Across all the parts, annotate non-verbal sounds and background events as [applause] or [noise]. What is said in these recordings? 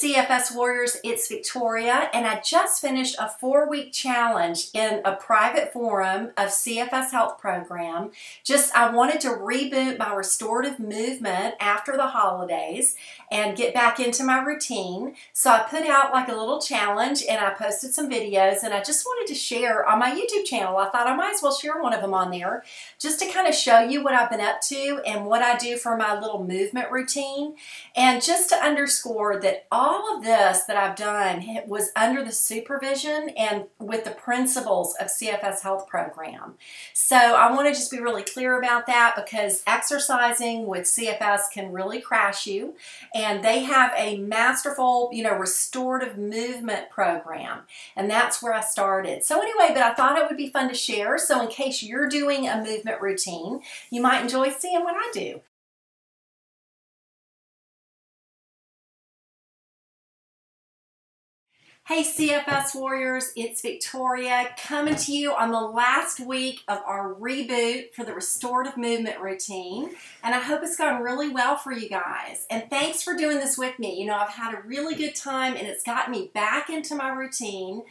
CFS Warriors, it's Victoria, and I just finished a four week challenge in a private forum of CFS Health Program. Just, I wanted to reboot my restorative movement after the holidays and get back into my routine. So I put out like a little challenge and I posted some videos, and I just wanted to share on my YouTube channel. I thought I might as well share one of them on there just to kind of show you what I've been up to and what I do for my little movement routine, and just to underscore that all of this that I've done was under the supervision and with the principles of CFS Health Program. So I want to just be really clear about that because exercising with CFS can really crash you and they have a masterful, you know, restorative movement program and that's where I started. So anyway, but I thought it would be fun to share. So in case you're doing a movement routine, you might enjoy seeing what I do. Hey CFS Warriors, it's Victoria coming to you on the last week of our reboot for the restorative movement routine. And I hope it's gone really well for you guys. And thanks for doing this with me. You know, I've had a really good time and it's gotten me back into my routine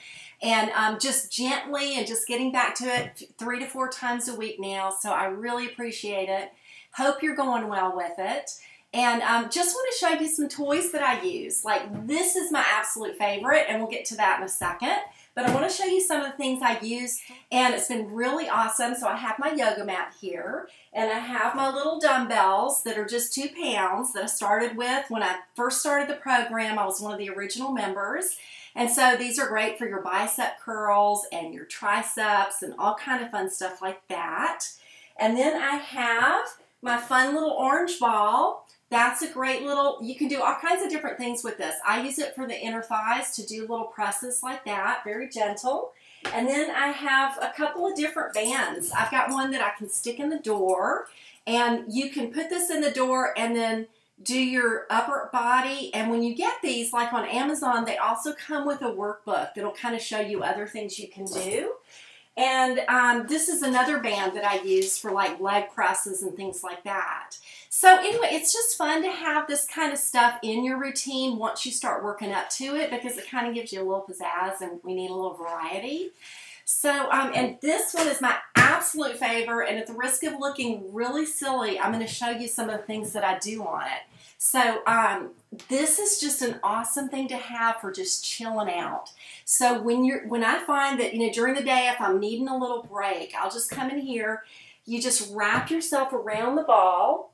and um, just gently and just getting back to it three to four times a week now. So I really appreciate it. Hope you're going well with it. And um, just want to show you some toys that I use. Like this is my absolute favorite and we'll get to that in a second. But I want to show you some of the things I use and it's been really awesome. So I have my yoga mat here and I have my little dumbbells that are just two pounds that I started with when I first started the program. I was one of the original members. And so these are great for your bicep curls and your triceps and all kind of fun stuff like that. And then I have my fun little orange ball that's a great little, you can do all kinds of different things with this. I use it for the inner thighs to do little presses like that, very gentle. And then I have a couple of different bands. I've got one that I can stick in the door and you can put this in the door and then do your upper body. And when you get these, like on Amazon, they also come with a workbook that'll kind of show you other things you can do. And um, this is another band that I use for like leg presses and things like that. So anyway, it's just fun to have this kind of stuff in your routine once you start working up to it because it kind of gives you a little pizzazz and we need a little variety. So, um, and this one is my absolute favorite, and at the risk of looking really silly, I'm going to show you some of the things that I do on it. So, um, this is just an awesome thing to have for just chilling out. So when you're, when I find that, you know, during the day, if I'm needing a little break, I'll just come in here, you just wrap yourself around the ball,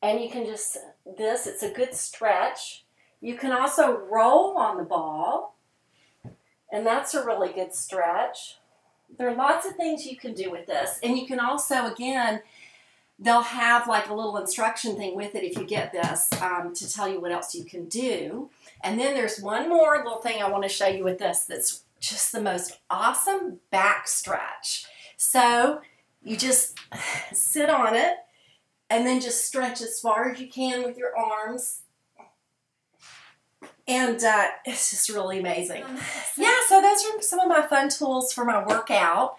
and you can just, this, it's a good stretch. You can also roll on the ball, and that's a really good stretch. There are lots of things you can do with this. And you can also, again, they'll have like a little instruction thing with it if you get this um, to tell you what else you can do. And then there's one more little thing I want to show you with this that's just the most awesome back stretch. So you just [sighs] sit on it and then just stretch as far as you can with your arms and uh, it's just really amazing. Yeah, so those are some of my fun tools for my workout.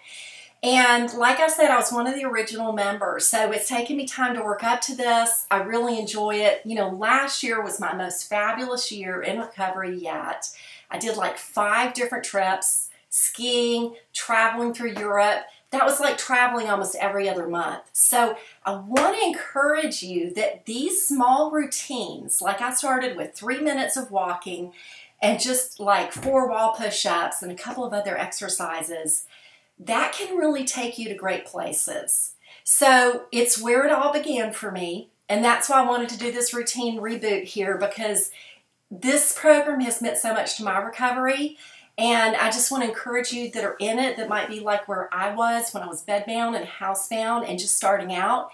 And like I said, I was one of the original members, so it's taken me time to work up to this. I really enjoy it. You know, last year was my most fabulous year in recovery yet. I did like five different trips, skiing, traveling through Europe, that was like traveling almost every other month. So I want to encourage you that these small routines, like I started with three minutes of walking and just like four wall push-ups and a couple of other exercises, that can really take you to great places. So it's where it all began for me. And that's why I wanted to do this routine reboot here because this program has meant so much to my recovery and I just want to encourage you that are in it that might be like where I was when I was bedbound and housebound and just starting out.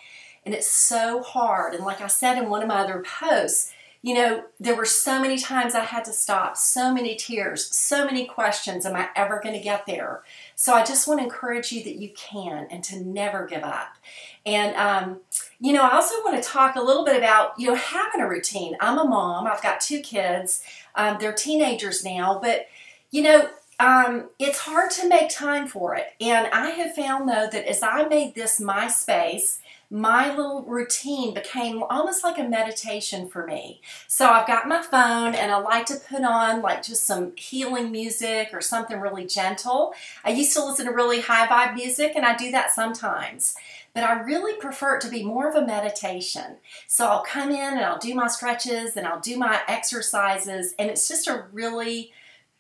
And it's so hard. And like I said in one of my other posts, you know, there were so many times I had to stop, so many tears, so many questions. Am I ever going to get there? So I just want to encourage you that you can and to never give up. And, um, you know, I also want to talk a little bit about, you know, having a routine. I'm a mom, I've got two kids, um, they're teenagers now, but you know, um, it's hard to make time for it. And I have found, though, that as I made this my space, my little routine became almost like a meditation for me. So I've got my phone and I like to put on like just some healing music or something really gentle. I used to listen to really high vibe music and I do that sometimes. But I really prefer it to be more of a meditation. So I'll come in and I'll do my stretches and I'll do my exercises and it's just a really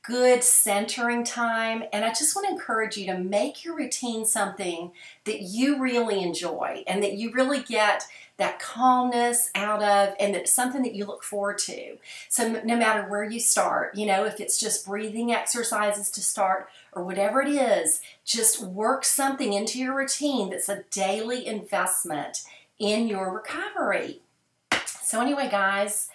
good centering time. And I just want to encourage you to make your routine something that you really enjoy and that you really get that calmness out of and that's something that you look forward to. So no matter where you start, you know, if it's just breathing exercises to start or whatever it is, just work something into your routine that's a daily investment in your recovery. So anyway, guys,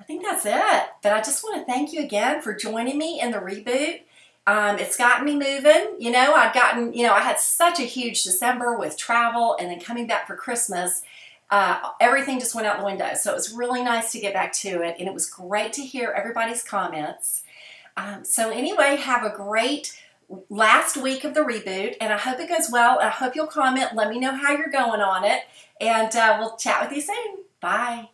I think that's it. But I just want to thank you again for joining me in the reboot. Um, it's gotten me moving. You know, I've gotten, you know, I had such a huge December with travel and then coming back for Christmas. Uh, everything just went out the window. So it was really nice to get back to it. And it was great to hear everybody's comments. Um, so, anyway, have a great last week of the reboot. And I hope it goes well. I hope you'll comment. Let me know how you're going on it. And uh, we'll chat with you soon. Bye.